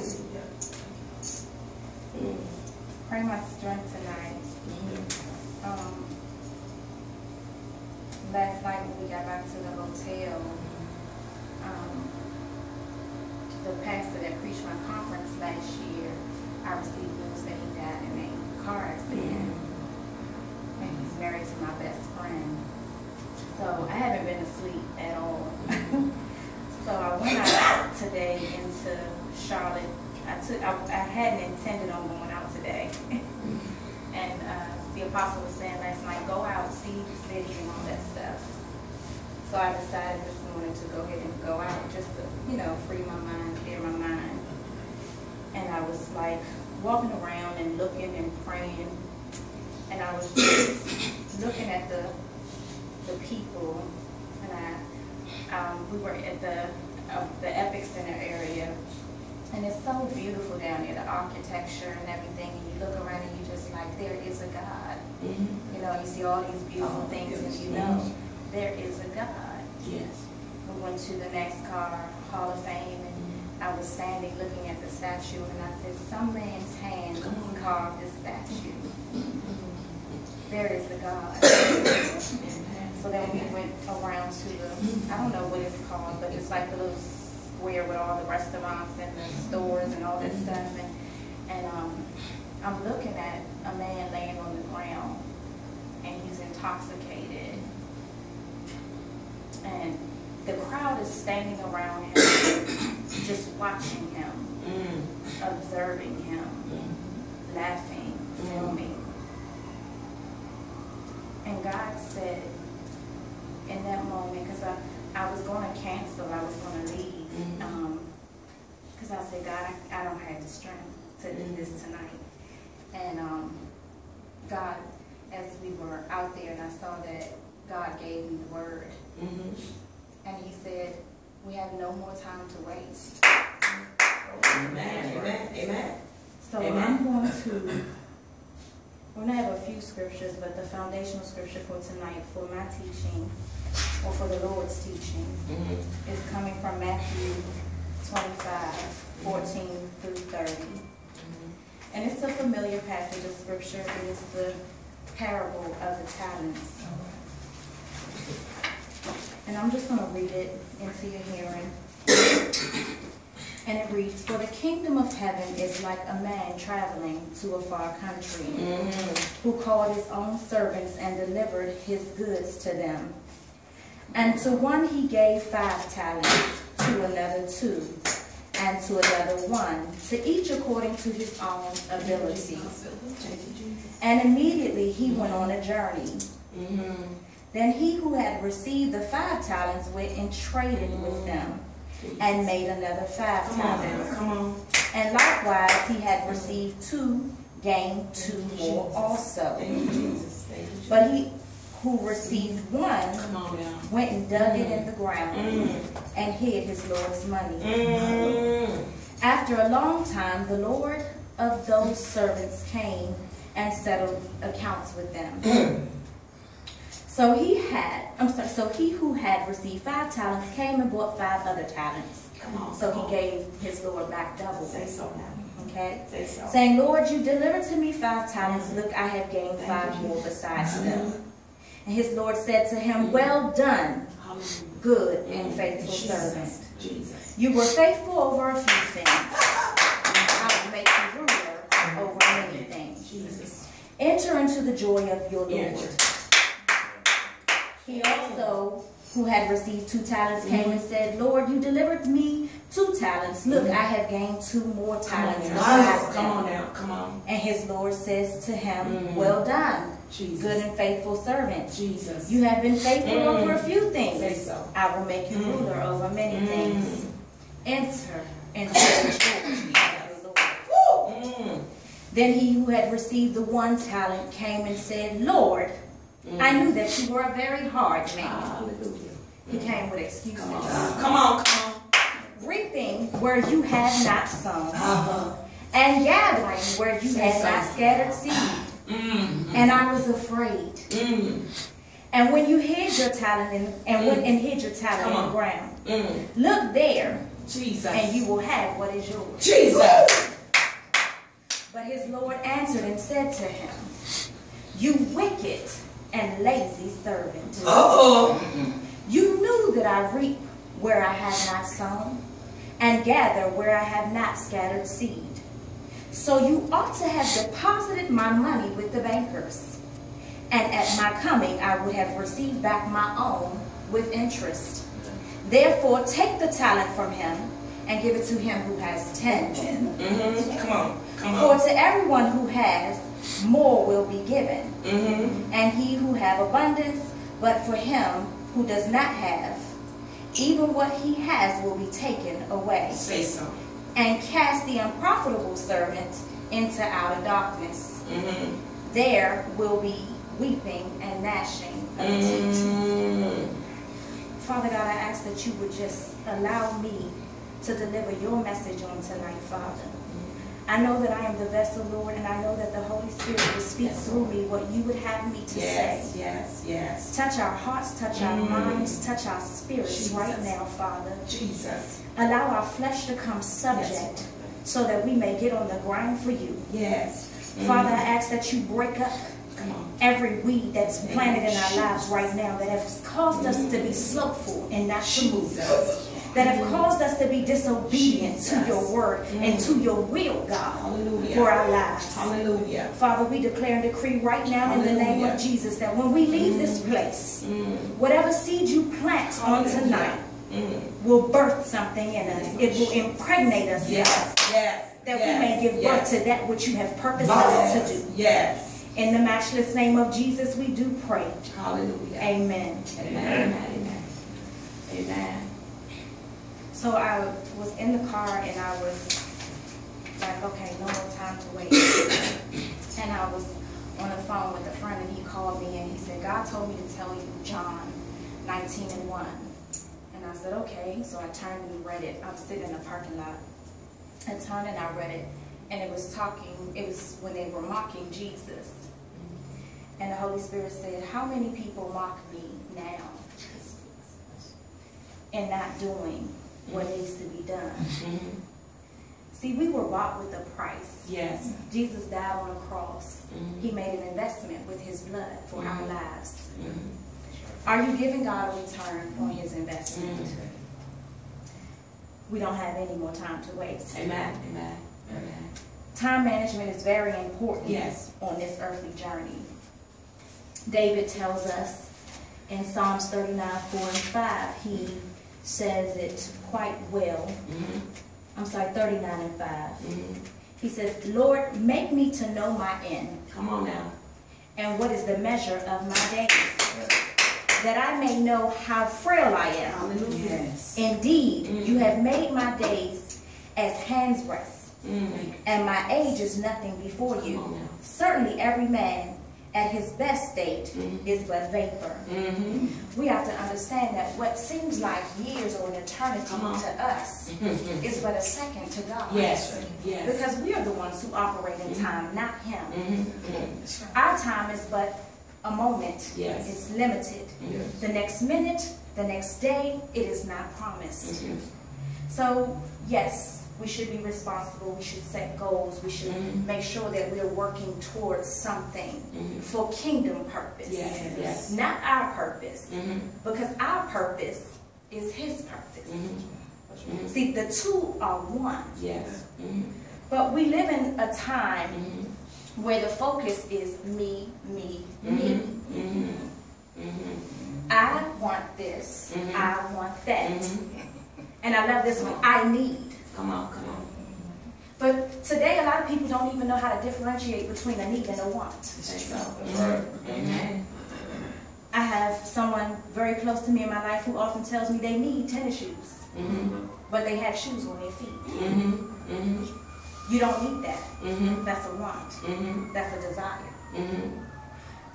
Mm. Pray my strength tonight. Mhm. Um, last night when we got back to the hotel, um, the pastor that preached my conference last year, I received news that he died in a car accident. And he's married to my best friend. So I haven't been asleep at all. so I went out today Charlotte. I took I, I hadn't intended on going out today. and uh, the apostle was saying last night, go out, see the city and all that stuff. So I decided this morning to go ahead and go out just to, you know, free my mind, clear my mind. And I was like walking around and looking and praying. And I was just looking at the the people. And I, um, we were at the uh, the EpiCentre area. And it's so beautiful down there, the architecture and everything. And you look around and you just like, there is a God. Mhm. You know, you see all these beautiful Oh, things and you know there is a God. Yes. We went to the NASCAR, Hall of Fame, and I was standing looking at the statue and I said, some man's hand carved this statue. There is a God. So then we went around to the, I don't know what it's called, but it's like the little square with all the restaurants and the stores and all that stuff. And, and um, I'm looking at a man laying on the ground and he's intoxicated. And the crowd is standing around him, just watching him, Mm. observing him, Mm. laughing, filming. And God said in that moment, because I, I was going to cancel, I was going to leave, Mhm. Because I said, God, I, I don't have the strength to do this tonight. And um, God, as we were out there, and I saw that God gave me the word, Mhm. and He said, we have no more time to waste. Amen. Amen. Amen. So Amen. I'm going to, we're going to have a few scriptures, but the foundational scripture for tonight for my teaching, or for the Lord's teaching, Mhm. is coming from Matthew 25, 14 through 30. And it's a familiar passage of scripture. It is the parable of the talents. And I'm just going to read it into your hearing. And it reads, For the kingdom of heaven is like a man traveling to a far country, Mhm. who called his own servants and delivered his goods to them. And to one he gave five talents, to another two, and to another one, to each according to his own ability. Thank you, Jesus. And immediately he went on a journey. Mhm. Then he who had received the five talents went and traded with them, and made another five Come on talents. Come on. And likewise he had received two, gained two more also. Thank you, Jesus. Thank you, Jesus. But he who received one Come on now. went and dug it in the ground Mm. and hid his Lord's money. Mm. After a long time, the Lord of those servants came and settled accounts with them. So he had, I'm sorry, so he who had received five talents came and bought five other talents. On. So he gave his Lord back double. Say so now. Okay? Say so. Saying, Lord, you delivered to me five talents. Look, I have gained Thank five you, more besides them. And his Lord said to him, Well done, good and faithful servant. Jesus. You were faithful over a few things. I will make you ruler over many things. Jesus. Enter into the joy of your Lord. He also, who had received two talents, came and said, Lord, you delivered me two talents. Look, I have gained two more talents. Come on now. Come on now. Come on. And his Lord says to him, Mm. Well done, Jesus. good and faithful servant. Jesus. You have been faithful Mm. over a few things. so. I will make you Mm. ruler over many Mm. things. Enter into the of. Mm. Then he who had received the one talent came and said, Lord, I knew that you were a very hard man. Hallelujah. He came with excuses. Come on. Come on. Come on. Reaping where you had not sown, Uh-huh. and gathering where you Say had not scattered seed. Mm. And I was afraid. Mm. And when you hid your talent in, and went and hid your talent in on. the ground, Mm. look there, Jesus. and you will have what is yours. Jesus. But his Lord answered and said to him, You wicked and lazy servant. Uh-oh. You knew that I reap where I have not sown, and gather where I have not scattered seed. So you ought to have deposited my money with the bankers, and at my coming I would have received back my own with interest. Therefore take the talent from him and give it to him who has ten. Mm-hmm. Come on. Come For on. to everyone who has, more will be given, Mm-hmm. and he who have abundance, but for him who does not have, even what he has will be taken away. Say so. And cast the unprofitable servant into outer darkness. Mm-hmm. There will be weeping and gnashing of teeth. Mm-hmm. Father God, I ask that you would just allow me to deliver your message on tonight, Father. I know that I am the vessel, Lord, and I know that the Holy Spirit will speak Yes, through me what you would have me to Yes, say. yes, yes. Touch our hearts, touch our Mm. minds, touch our spirits Jesus. right now, Father. Jesus. Allow our flesh to come subject so that we may get on the ground for you. Yes. Father, I Mm. ask that you break up Come on. every weed that's planted in our Jesus. lives right now that has caused us to be slothful and not to move. Jesus. That have caused us to be disobedient to your word and Mm. to your will, God, Hallelujah. for our lives. Hallelujah. Father, we declare and decree right now in the name of Jesus that when we leave this place, Mm. whatever seed you plant on tonight Mm. will birth something in us. It will impregnate us, Yes, God, yes. that yes, we may give birth to that which you have purposed us to do. yes. In the matchless name of Jesus, we do pray. Hallelujah. Amen. Amen. Amen. Amen. Amen. So I was in the car and I was like, okay, no more time to wait. and I was on the phone with a friend and he called me and he said, God told me to tell you John 19 and 1. And I said, okay. So I turned and read it. I was sitting in the parking lot. I turned and I read it. And it was talking, it was when they were mocking Jesus. And the Holy Spirit said, how many people mock me now and not doing what needs to be done? Mhm. See, we were bought with a price. Yes. Jesus died on a cross. Mhm. He made an investment with his blood for our Mhm. lives. Are you giving God a return on his investment? Mhm. We don't have any more time to waste. Amen. Amen. Amen. Time management is very important Yes. on this earthly journey. David tells us in Psalms 39, 4 and 5, he says it quite well. Mhm. I'm sorry, 39 and 5. Mhm. He says, Lord, make me to know my end Come on now. and what is the measure of my days, that I may know how frail I am. Hallelujah. Indeed, Mm. you have made my days as hands breadth, Mm. and my age is nothing before you. Certainly, every man at his best state Mm. is but vapor. Mhm. We have to understand that what seems like years or an eternity to us Mhm. is but a second to God. Yes. Yes. Because we are the ones who operate in time, not Him. Mhm. Mhm. Our time is but a moment. Yes. It's limited. Yes. The next minute, the next day, it is not promised. Mhm. So, yes, we should be responsible. We should set goals. We should Mhm. make sure that we're working towards something Mhm. for kingdom purpose. Yes. Yes. Not our purpose. Mhm. Because our purpose is His purpose. Mhm. Mhm. See, the two are one. Yes. But we live in a time. Where the focus is me, me, me. Mhm. Mhm. Mhm. I want this. Mhm. I want that. Mhm. And I love this one. I need. Come on. Come on. But today, a lot of people don't even know how to differentiate between a need and a want. Say so. Mhm. Amen. I have someone very close to me in my life who often tells me they need tennis shoes, Mhm. but they have shoes on their feet. You don't need that. Mhm. That's a want. Mhm. That's a desire. Mhm.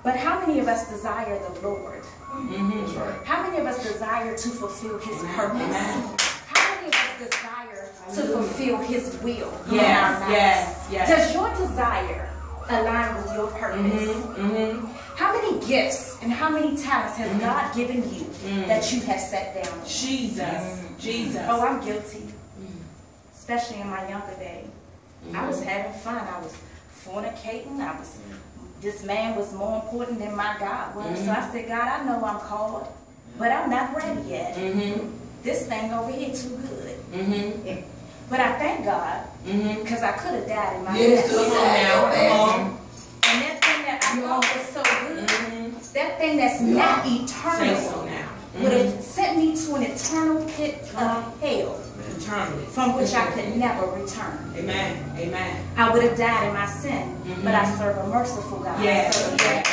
But how many of us desire the Lord? Mhm. That's right. How many of us desire to fulfill His Amen. purpose? Amen. How many of us desire to fulfill His will Yes. Yes. Yes. Does your desire align with your purpose? Mhm. Mhm. How many gifts and how many talents has God given you Mm. that you have set down? Jesus. Jesus. Oh, I'm guilty. especially in my younger day. I was having fun. I was fornicating. I was. This man was more important than my God was. So I said, God, I know I'm called, but I'm not ready yet. Mm-hmm. This thing over here too good. Mm-hmm. But I thank God Mm-hmm. because I could have died in my Yes, mess. come on now. Come on. And that thing that I thought was so good, Mm-hmm. that thing that's not eternal, so now. would have sent me to an eternal pit of hell Eternally. from which I could never return. Amen. Amen. I would have died in my sin, but I serve a merciful God. Yes. I serve a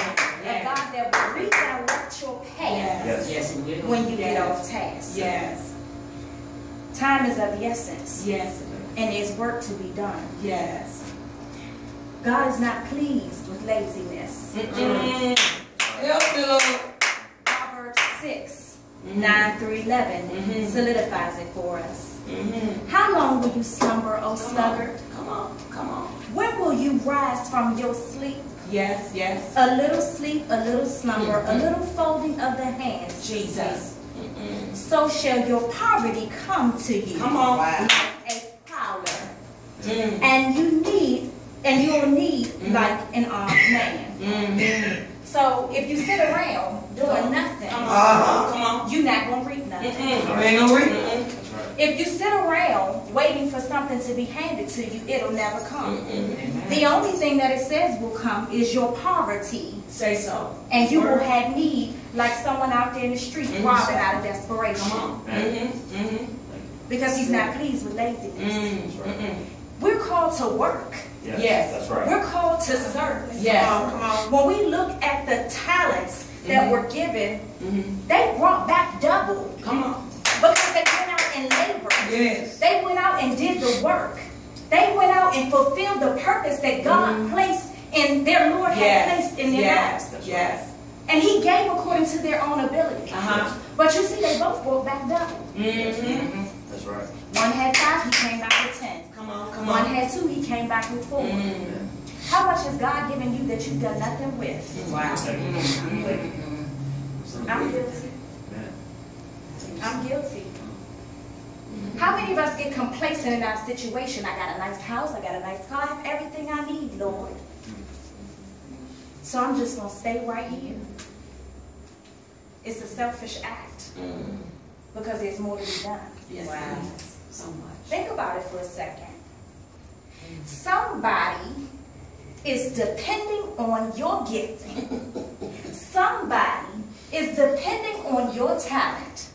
Yes. God that will redirect your path Yes. Yes. when you get off task. Yes. Time is of the essence, Yes. and there's work to be done. Yes. God is not pleased with laziness. Help me, Lord. Proverbs 6, Mhm. 9 through 11 Mhm. solidifies it for us. Mm-hmm. How long will you slumber, O Come sluggard? on. Come on. Come on. When will you rise from your sleep? Yes. Yes. A little sleep, a little slumber, a Mhm. little folding of the hands. Jesus. Mm-mm. So shall your poverty come to you. Come on. Like a prowler. Mm. And you need, and you'll need Mhm. like an armed man. Mm-hmm. So if you sit around doing nothing, Come on. Uh-huh. Come on. you're not gonna reap nothing. Ain't gonna read. If you sit around waiting for something to be handed to you, it'll never come. Mm-mm. The only thing that it says will come is your poverty. Say so. And you will have need like someone out there in the street Mhm. robbing out of desperation. Come on. Mm-hmm. Mm-hmm. Because he's not pleased with laziness. Mm-hmm. We're called to work. Yes. That's right. We're called to serve. Yes. Come on. When we look at the talents that were given, Mm-hmm. they brought back double Come on. because they went out and labored. Yes. They went out and did the work. They went out and fulfilled the purpose that God Mhm. placed in their Lord had placed in their Yes. lives. Yes. And He gave according to their own ability. Uh-huh. But you see, they both brought back double. Mm-hmm. That's right. One had five, he came back with ten. Come on. Come One on. had two, he came back with four. Mm. How much has God given you that you've done nothing with? Wow. I'm guilty. I'm guilty. How many of us get complacent in our situation? I got a nice house, I got a nice car, I have everything I need, Lord. So I'm just going to stay right here. It's a selfish act Mm. because there's more to be done. Yes. Wow. So much. Think about it for a second. Somebody is depending on your gifting. Somebody is depending on your talent.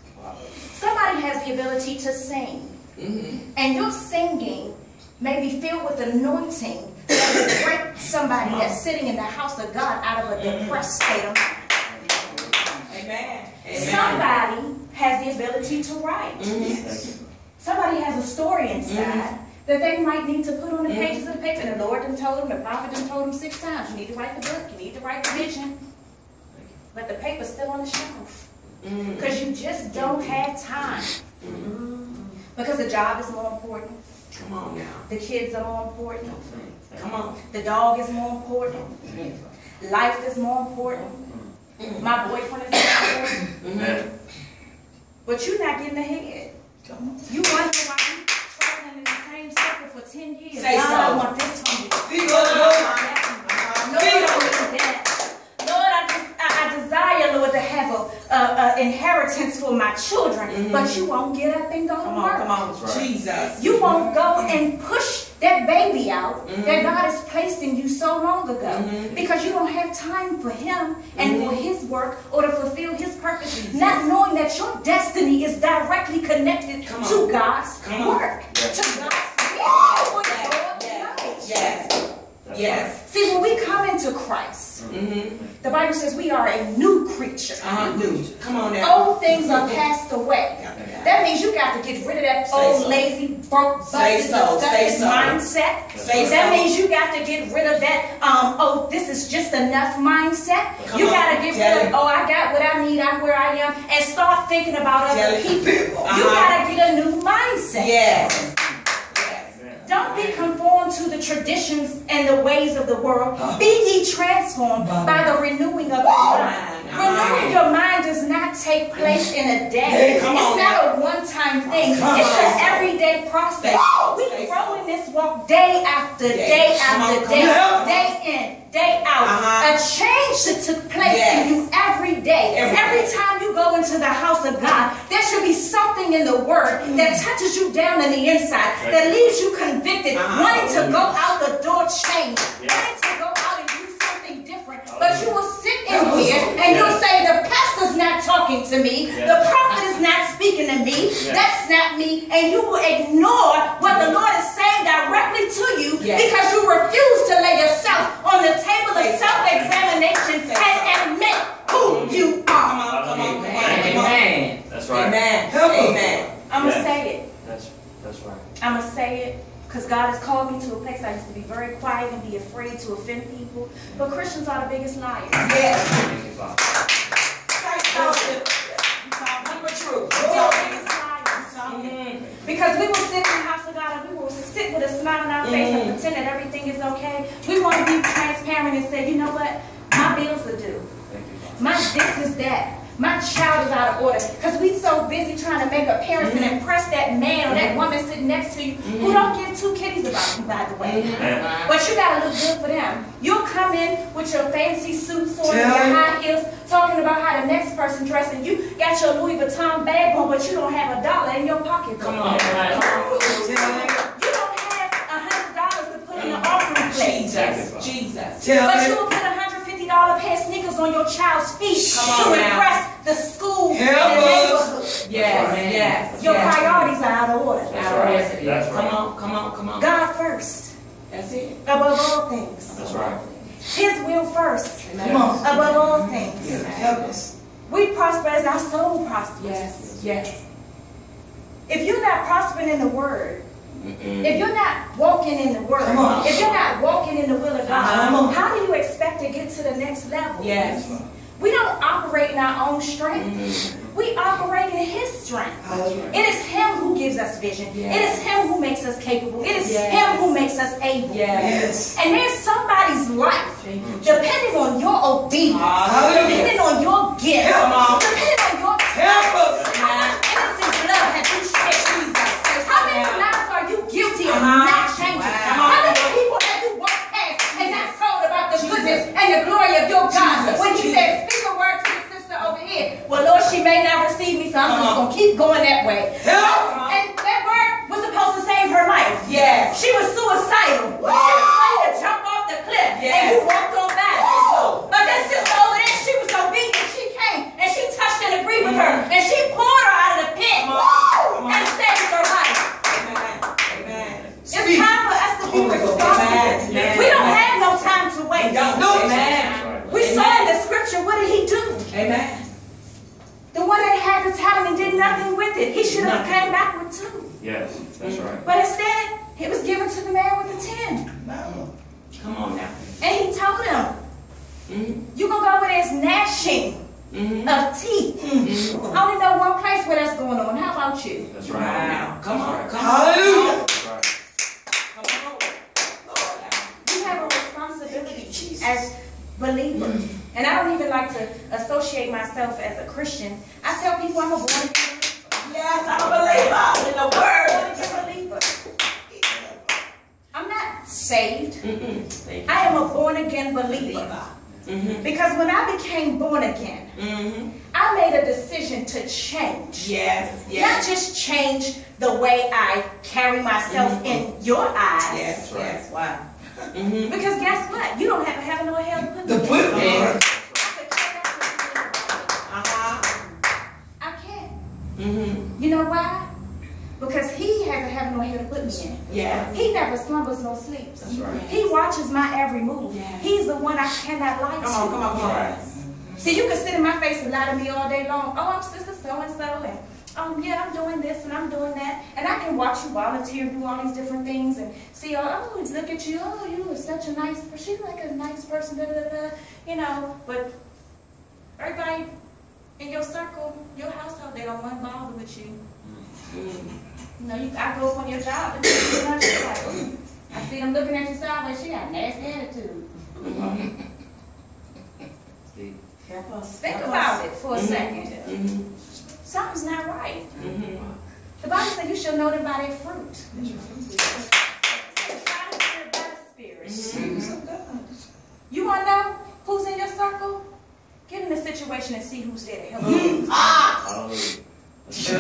Somebody has the ability to sing. Mm-hmm. And your singing may be filled with anointing that will break somebody that's sitting in the house of God out of a depressed state of mind. Amen. Amen. Somebody has the ability to write. Mm-hmm. Somebody has a story inside that they might need to put on the Mhm. pages of the paper. And the Lord done told them, the prophet done told them six times, you need to write the book, you need to write the vision. But the paper's still on the shelf. Mm-hmm. Because you just don't have time. Because the job is more important. Come on now. The kids are more important. Come on. The dog is more important. Life is more important. My boyfriend is more important. Mm-hmm. But you're not getting ahead. You wonder why you traveling in the same circle for 10 years. Say God, so. I want this from you. Speak up, Lord. Lord, I need that. Lord, I, just, I, I desire, Lord, to have a, a, a inheritance for my children, Mhm. but you won't get up and go to Come work. on. Come on. Right. Jesus. You won't go and push that baby out Mhm. that God has placed in you so long ago Mhm. because you don't have time for Him and for His work or to fulfill His purpose, Jesus. not knowing that your destiny is directly connected Come on. to God's Come on. work, Yeah. to God's will. For yes. Yes. Yes. Yes. See, when we come into Christ, Mm-hmm. the Bible says we are a new creature. Uh-huh. New. Come on now. Old things are passed away. That means you got to get rid of that Say old, so. lazy, broke, busted, so. Say so. mindset. Say that means you got to get rid of that, um, oh, this is just enough mindset. Come you got to get tell rid it. of, oh, I got what I need, I'm where I am, and start thinking about Tell other it. people. You Uh-huh. got to get a new mindset. Yes. Don't be conformed to the traditions and the ways of the world. Be ye transformed by the renewing of your mind. Renewing your mind does not take place in a day. Hey, come it's on not a one-time thing. Come it's on. an everyday process. Say We grow in this walk day after Yeah. day after on, day, day in, day out. Uh-huh. A change that took place Yes. in you every day. Every Every day. time you go into the house of God, there should be something in the Word that touches you down in the inside, that leaves you convicted, Uh-huh. wanting to go out the door changed, Yeah. wanting to go out and do something different. But you will sit in Help us. here and you'll Yeah. say, The pastor's not talking to me, Yeah. the prophet is not speaking to me, Yeah. that's not me, and you will ignore what the Lord is saying directly to you Yes. because you refuse to lay yourself on the table of Say so. self examination Say so. and admit who you Come are. on, come on, come on, Amen. come on. Amen. That's right. Amen. Help us. Amen. I'm going to Yeah. say it. That's that's right. I'm going to say it because God has called me to a place I used to be very quiet and be afraid to offend people. But Christians are the biggest liars. Yes. Thank you, Father. Say so. You talking the truth. You We're the talking- biggest liars. Mhm. Because we will sit in the house of God and we will sit with a smile on our face and Mhm. pretend that everything is okay. We want to be transparent and say, you know what? My bills are due. Thank you, Father. My this is that. My child is out of order. Because we so busy trying to make appearance and impress that man or that woman sitting next to you who don't give two kitties about you, by the way. Amen. But you gotta look good for them. You'll come in with your fancy suits on and your high heels, talking about how the next person dressed, and you got your Louis Vuitton bag on, but you don't have a dollar in your pocket. Come on. Come on. You don't have a hundred dollars to put in the offering plate. Jesus. Jesus. Tell But you will put a hundred fifty dollar pair of sneakers on your child's feet Come to on now. impress the school and Help the us. neighborhood. Yes. Yes. Your yes. priorities are out of order. That's Out right. of order. That's Come on. Come on. Come on. God first, That's it. above all things. That's right. His will first, Amen. Above all things. Help us. We prosper as our soul prospers. Yes. Yes. If you're not prospering in the word, if you're not walking in the word, if you're not walking in the will of God, how do you expect to get to the next level? Yes. We don't operate in our own strength. We operate in His strength. It is Him who gives us vision. Yes. It is Him who makes us capable. It is Yes. Him who makes us able. Yes. And there's somebody's life, depending on your obedience, depending on your gift, depending on your Help us. How much innocent blood have you shed, Jesus? How many lives are you guilty of Uh-huh. not changing? Wow. How many people have you walked past and not told about the goodness and the glory of your God? Jesus. When He Jesus. said, speak a word to the sister over here. Well, Lord, she may not receive me, so I'm Come just on. going to keep going that way. Help. And that word was supposed to save her life. Yes. She was suicidal. She was ready to jump off the cliff. And Yes. you walked on by. Whoa. But that sister over there, she was obedient. She came and she touched and agreed with her. And she pulled her out of the pit Come on. Come on. and saved her life. Amen. Amen. It's Speak. time for us to be Holy Ghost. responsible. Amen. We don't have no time to waste. don't. No. Amen. That's right. We saw in the scripture, what did he do? Amen. The one that had the talent and did nothing with it. He should have Nothing. came back with two. Yes. That's right. But instead, it was given to the man with the ten. Now. Come on now. And he told him, Mm-hmm. you gonna go where there's gnashing Mm-hmm. of teeth. Mm-hmm. I only know one place where that's going on. How about you? That's right. Wow. Come on. Come on. Hallelujah. That's right. Come on. Lord. We have a responsibility as believers. And I don't even like to associate myself as a Christian. I tell people I'm a born again Yes, I'm a believer in the word. believer. I'm not saved. Mm-mm. I am a born again believer. Mm-hmm. Because when I became born again, Mm-hmm. I made a decision to change. Yes. Not just change the way I carry myself Mhm. in your eyes. Yes. That's right. Yes. Wow. Mm-hmm. Because guess what? You don't have to have no hell to put The me put. in. Yeah. I Uh-huh. can't. Mm-hmm. You know why? Because he hasn't have no hell to put me in. Yes. He never slumbers nor sleeps. That's right. He watches my every move. Yes. He's the one I cannot lie to. Come on. Come on. Come on. See, you can sit in my face and lie to me all day long. Oh, I'm sister so and so, and um, yeah, I'm doing this and I'm doing that, and I can watch you volunteer, do all these different things, and see, oh, oh, look at you, oh, you are such a nice, person. she's like a nice person, da da, da, you know. But everybody in your circle, your household, they don't want to bother with you. Mm-hmm. You know, you, I go up on your job and you're like, ooh, I see them looking at you sideways. She got a nasty attitude. Steve. Help us. Think help about us. it for a Mhm. second. Mhm. Something's not right. Mhm. The Bible says you shall know them by their fruit. Mm-hmm. Try the spirit by the spirit. Spirits of God. You want to know who's in your circle? Get in the situation and see who's there to help you. Hallelujah. You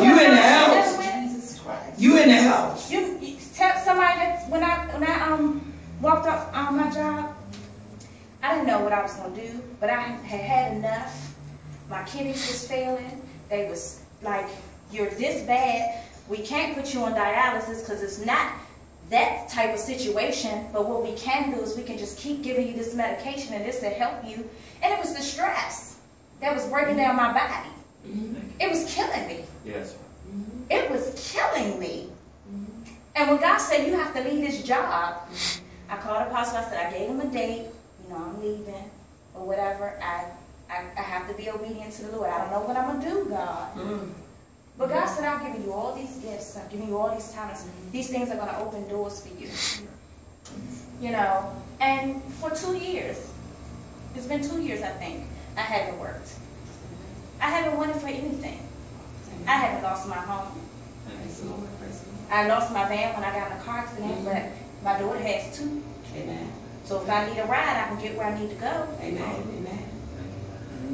wanna in the house. You in the house. You, you tell somebody that when I when I um walked off on my job, I didn't know what I was gonna do, but I had had enough. My kidneys was failing. They was like, "You're this bad. We can't put you on dialysis because it's not that type of situation. But what we can do is we can just keep giving you this medication and this to help you." And it was the stress that was breaking down my body. Mm-hmm. It was killing me. Yes. Mm-hmm. It was killing me. Mm-hmm. And when God said, you have to leave this job, I called Apostle. I said, I gave him a date. You know, I'm leaving or whatever. I, I, I have to be obedient to the Lord. I don't know what I'm going to do, God. Mm. But God said, I've given you all these gifts. I've given you all these talents. These things are going to open doors for you. You know, and for two years, it's been two years, I think, I haven't worked. I haven't wanted for anything. Mm-hmm. I haven't lost my home. Praise the Lord. Praise the Lord. I lost my van when I got in a car accident, mm-hmm. but my daughter has two. Amen. So if I need a ride, I can get where I need to go. Amen. Amen.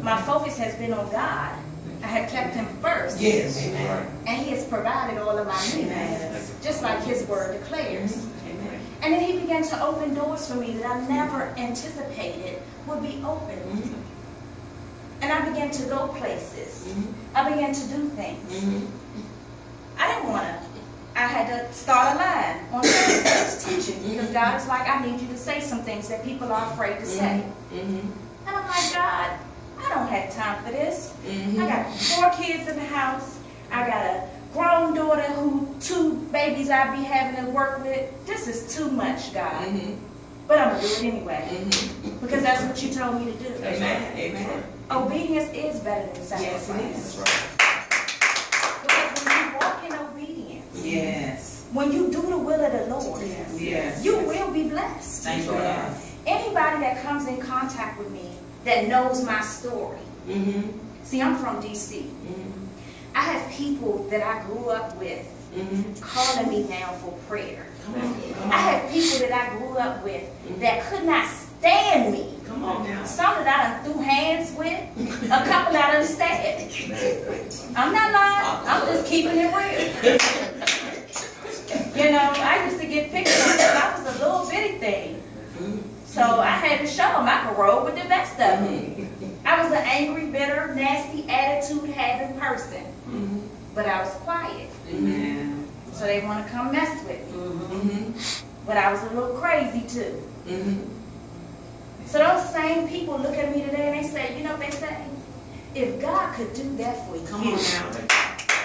My focus has been on God. I have kept Him first. Yes. Amen. And He has provided all of my needs, just like His Word declares. Mm-hmm. Amen. And then He began to open doors for me that I never anticipated would be open. And I began to go places. I began to do things. Mhm. I didn't want to. I had to start a line on Thursdays teaching because God is like, I need you to say some things that people are afraid to say. Mhm. And I'm like, God, I don't have time for this. I got four kids in the house. I got a grown daughter who two babies I be having to work with. This is too much, God. Mhm. But I'm gonna do it anyway Mhm. because that's what you told me to do. That's Amen. Amen. Obedience is better than sacrifice. it That's right. Because when you walk in obedience, Yes. when you do the will of the Lord, Yes. Yes. you will be blessed. Thank you, God. Anybody that comes in contact with me that knows my story. Mhm. See, I'm from DC. Mhm. I have people that I grew up with Mhm. calling me now for prayer. Come on. Come I have people that I grew up with that could not stand me. Come on now. Some that I threw hands with, a couple I done stabbed. I'm not lying, I'm just keeping it real. You know, I used to get picked on because I was a little bitty thing. So I had to show them I could roll with the best of them. I was an angry, bitter, nasty, attitude-having person. Mhm. But I was quiet. Amen. So they want to come mess with me. Mhm. But I was a little crazy too. So those same people look at me today and they say, you know what they say? If God could do that for Come you, on now.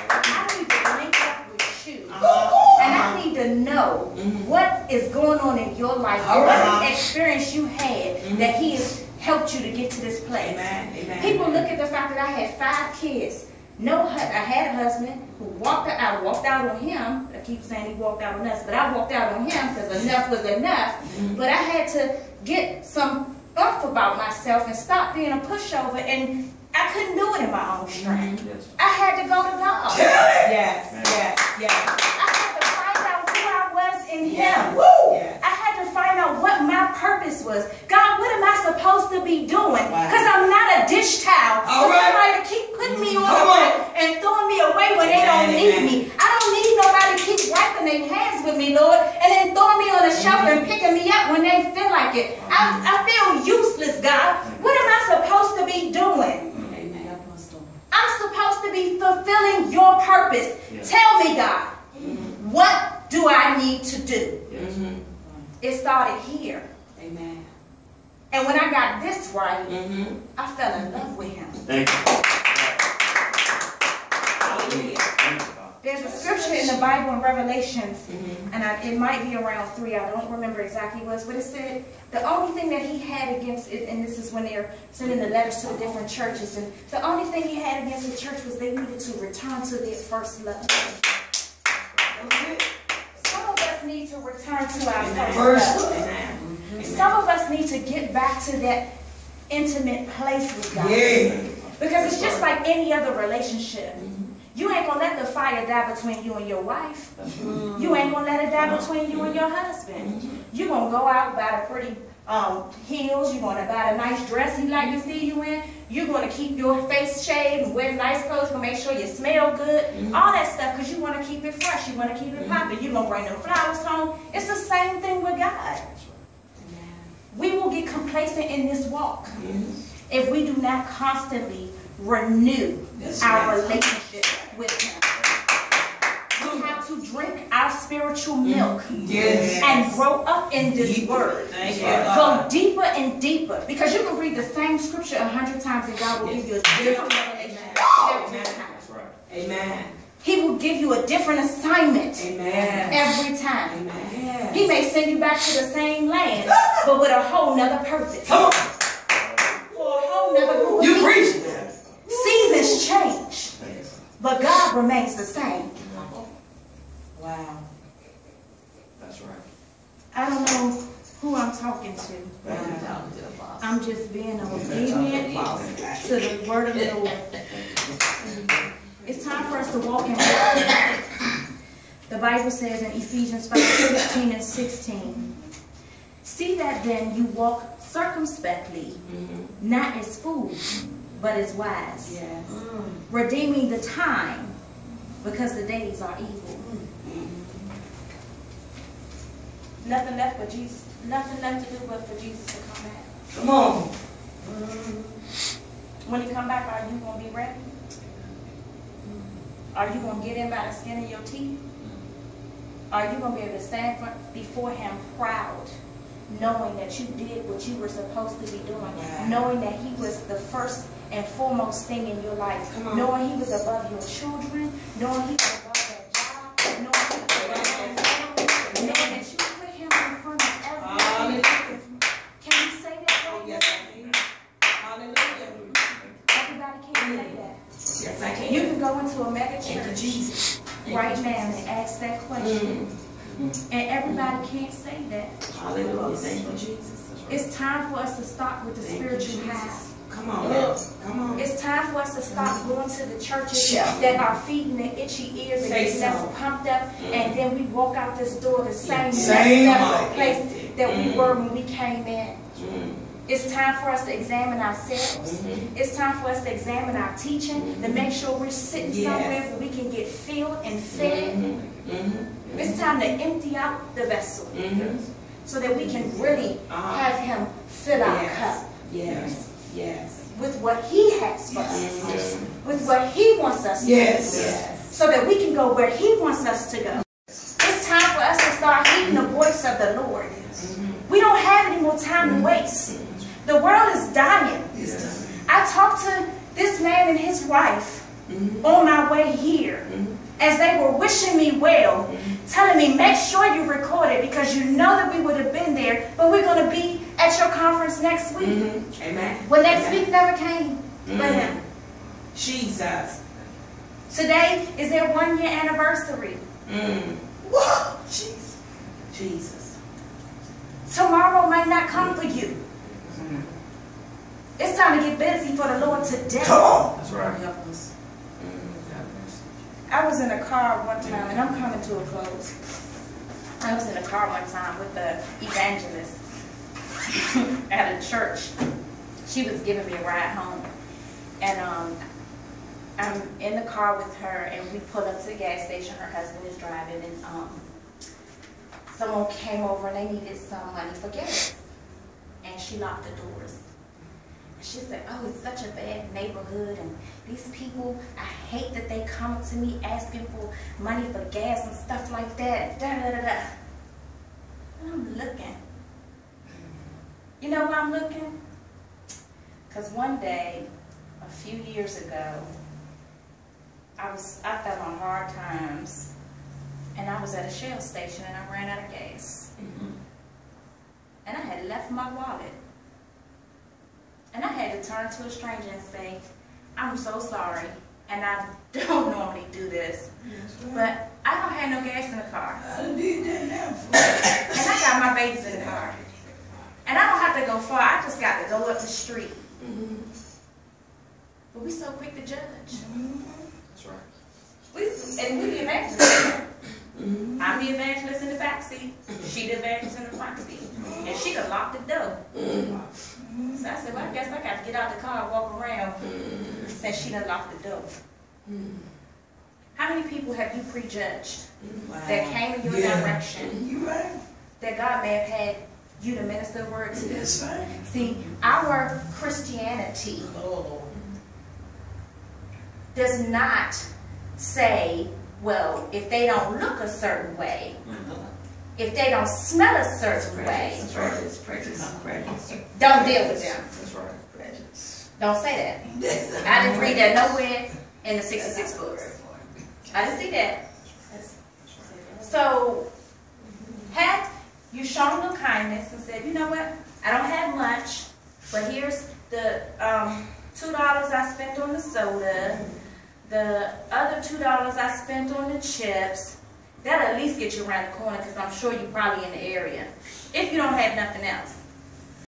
I need to link up with you. Uh-huh. And I need to know Mhm. what is going on in your life, what experience you had Mhm. that He has helped you to get to this place. Amen. Amen. People look at the fact that I had five kids. No, I had a husband who walked out. I walked out on him. I keep saying he walked out on us, but I walked out on him because enough was enough. But I had to get some oomph about myself and stop being a pushover. And I couldn't do it in my own strength. Mm-hmm. Yes. I had to go to God. Yes. Yes. Yes. I had to find out who I was in Yes. Him. Yes. I had to find out what my purpose was. God, what am I supposed to be doing? Because I'm not a dish towel All right. somebody to keep putting me on Come the back and throwing me away when they don't need me. I don't need nobody to keep wiping their hands with me, Lord, and then throwing me on the shelf and mm-hmm. picking me up when they feel like it. I, I feel useless, God. What am I supposed to be doing? Amen. Help us, Lord. I'm supposed to be fulfilling your purpose. Tell me, God, mm-hmm. what do I need to do? Yes. It started here. Amen. And when I got this right, Mhm. I fell in love with him. Thank you. Hallelujah. Thank you, There's a scripture in the Bible in Revelations, Mhm. and I, it might be around three, I don't remember exactly what it was, but it said the only thing that he had against it, and this is when they're sending the letters to the different churches, and the only thing he had against the church was they needed to return to their first love. Some of us need to return to our Amen. first First love. Amen. Amen. Some of us need to get back to that intimate place with God. Yeah. Because it's just like any other relationship. Mm-hmm. You ain't gonna let the fire die between you and your wife. You ain't gonna let it die mm-hmm. between you and your husband. Mm-hmm. You gonna go out buy the pretty um, heels. You're gonna buy a nice dress he like to see you in. You're gonna keep your face shaved and wear nice clothes. You're gonna make sure you smell good. Mm-hmm. All that stuff because you wanna keep it fresh. You wanna keep it mm-hmm. popping. You're gonna bring them flowers home. It's the same thing with God. We will get complacent in this walk mm-hmm. if we do not constantly renew That's our right. relationship with Him. We have to drink our spiritual milk Yes. and grow up in this Deeper. word. Thank you, Go deeper and deeper because you can read the same scripture a hundred times and God will give you a different revelation every time. Right. Amen. He will give you a different assignment Amen. every time. Amen. He may send you back to the same land, but with a whole nother purpose. Come on. For a whole nother You preaching that. Seasons change, but God remains the same. Wow. That's right. I don't know who I'm talking to. Thank you. Uh, I'm just being obedient to the word of the Lord. It's time for us to walk in. The Bible says in Ephesians 5, 15 and 16, See that then you walk circumspectly, not as fools, but as wise, Yes. redeeming the time, because the days are evil. Nothing left but Jesus, nothing left to do but for Jesus to come back. Come on. Mm-hmm. When he come back, are you gonna be ready? Mm-hmm. Are you gonna get in by the skin of your teeth? Mm-hmm. Are you gonna be able to stand for, before him proud, knowing that you did what you were supposed to be doing, Wow. knowing that he was the first and foremost thing in your life, knowing he was above your children, knowing he was above that job, knowing he was above that family, knowing that you put him in front of everything. Hallelujah. Can you say that? Oh, right yes, now? I can. Hallelujah. Everybody can't say that. Yes, I can. You can go into a mega Thank you, church Jesus. right now and ask that question. Mm. And everybody can't say that. Hallelujah. Thank you, Jesus. It's time for us to stop with the Thank spiritual high. Come on. now. Come on. It's time for us to stop going to the churches Yeah. that are feeding the itchy ears and getting us so. pumped up, and then we walk out this door the same Same messed up way. place that we Mm. were when we came in. Mm. It's time for us to examine ourselves. Mhm. It's time for us to examine our teaching to make sure we're sitting Yes. somewhere where we can get filled and fed. Mhm. Mhm. It's time to empty out the vessel Mhm. so that we can really Uh-huh. have Him fill our Yes. cup Yes. Yes. with what He has for us, Yes. with what He wants us to Yes. do, Yes. so that we can go where He wants us to go. It's time for us to start heeding the voice of the Lord. We don't have any more time to waste. The world is dying. Yes. I talked to this man and his wife Mhm. on my way here Mhm. as they were wishing me well, telling me, make sure you record it because you know that we would have been there, but we're going to be at your conference next week. Mhm. Amen. Well, next Amen. week never came. Mhm. him. Jesus. Today is their one year anniversary. Mm. Whoa. Jesus. Jesus. Tomorrow might not come for you. It's time to get busy for the Lord today. Come on. That's right. Help us. I was in a car one time, and I'm coming to a close. I was in a car one time with the evangelist at a church. She was giving me a ride home, and um, I'm in the car with her, and we pull up to the gas station. Her husband is driving, and um, someone came over and they needed some money for gas, and she locked the doors. She said, "Oh, it's such a bad neighborhood, and these people, I hate that they come to me asking for money for gas and stuff like that." Da da da da. I'm looking. You know why I'm looking? Cause one day, a few years ago, I was I fell on hard times, and I was at a Shell station and I ran out of gas, mm-hmm. And I had left my wallet. And I had to turn to a stranger and say, I'm so sorry. And I don't normally do this. But I don't have no gas in the car. I did that now. And I got my babies in the car. And I don't have to go far. I just got to go up the street. Mm-hmm. But we so quick to judge. That's right. We, and we the evangelists. Mm-hmm. I'm the evangelist in the back seat. She the evangelist in the front seat. And she done locked the door. Mm-hmm. So I said, well, I guess I got to get out the car and walk around since she done locked the door. Mm-hmm. How many people have you prejudged Wow. that came in your Yeah. direction You right. that God may have had you to minister the word to? That's right. See, our Christianity Oh, does not say, well, if they don't look a certain way, if they don't smell a certain way, That's right. Prejudice, prejudice, prejudice. don't deal with them. That's right. Prejudice. Don't say that. I didn't read that nowhere in the 66 books. I didn't see that. So, had you shown them kindness and said, you know what, I don't have much, but here's the um, $2 I spent on the soda, the other $2 I spent on the chips, that'll at least get you around the corner because I'm sure you're probably in the area. If you don't have nothing else.